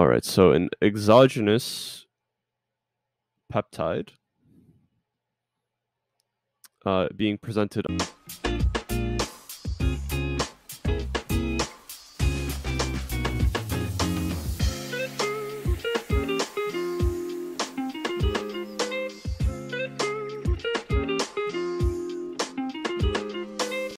All right, so an exogenous peptide uh, being presented.